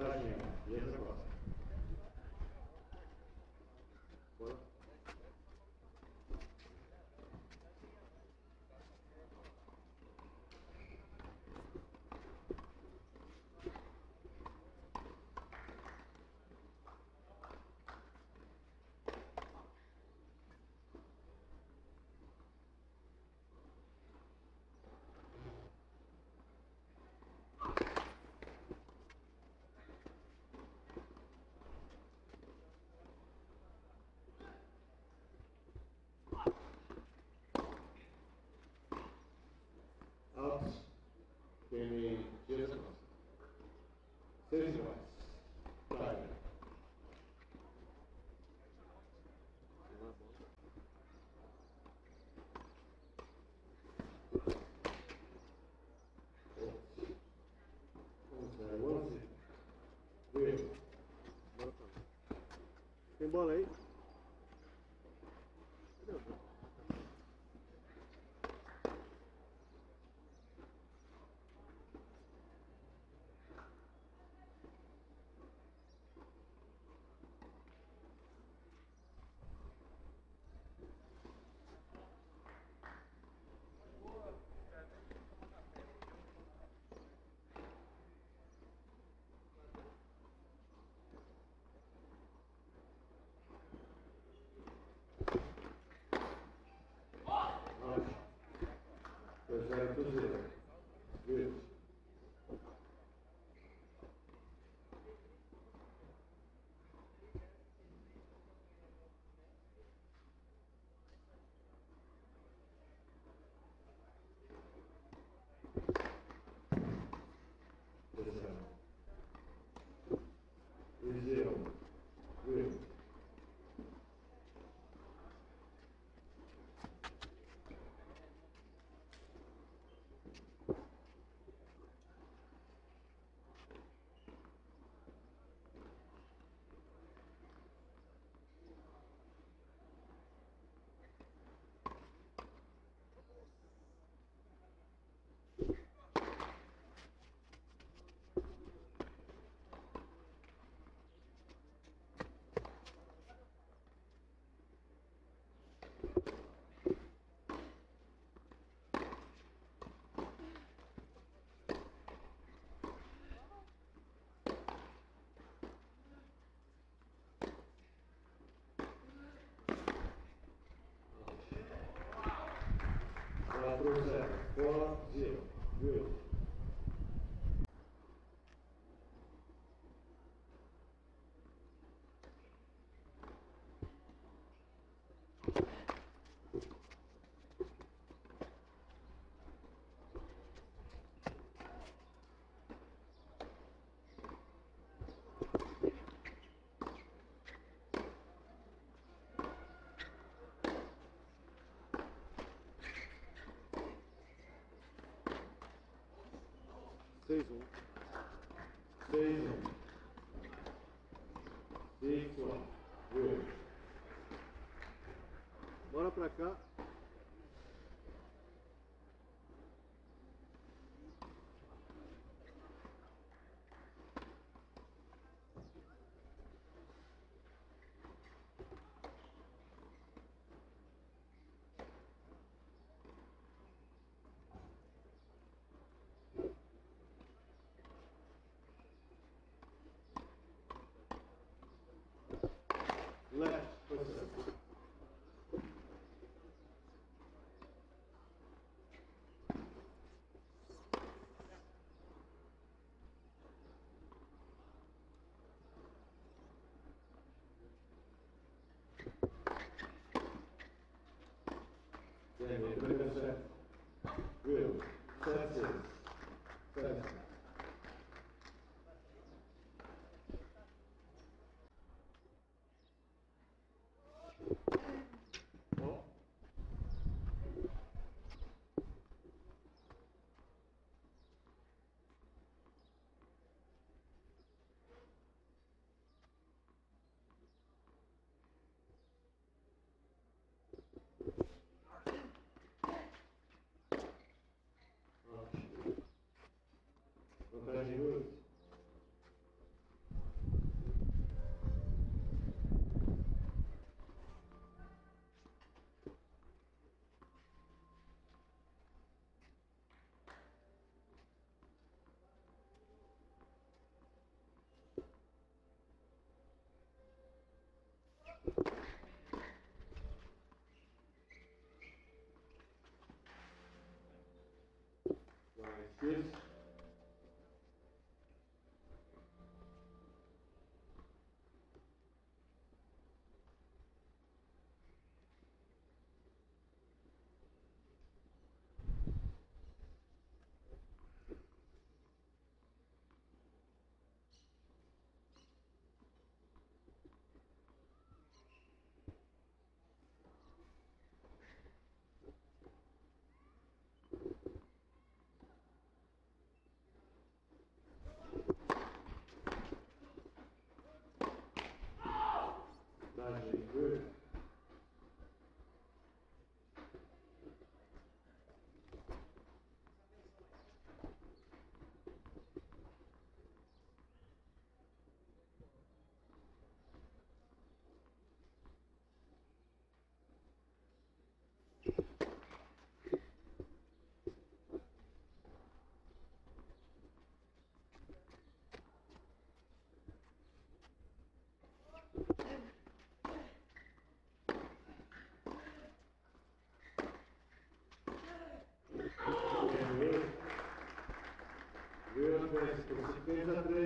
питании безопасности. Tem bola aí? Quatro Deito. Deito. Bora pra cá. Left. Good. Set six. Set six. Vai, Gracias.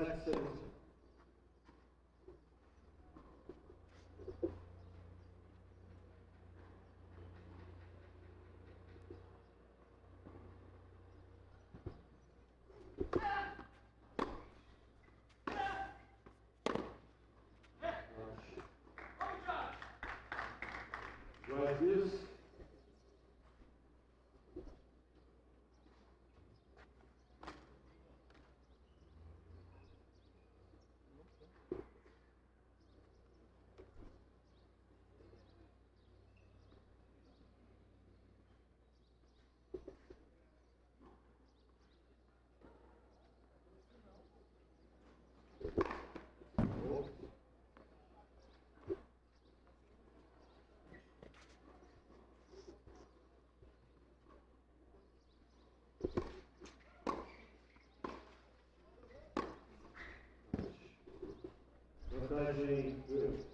Left seventy. Right this. Sete, seis.